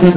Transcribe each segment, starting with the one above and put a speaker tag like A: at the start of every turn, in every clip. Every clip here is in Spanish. A: Thank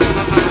B: Música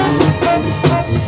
C: Thank you.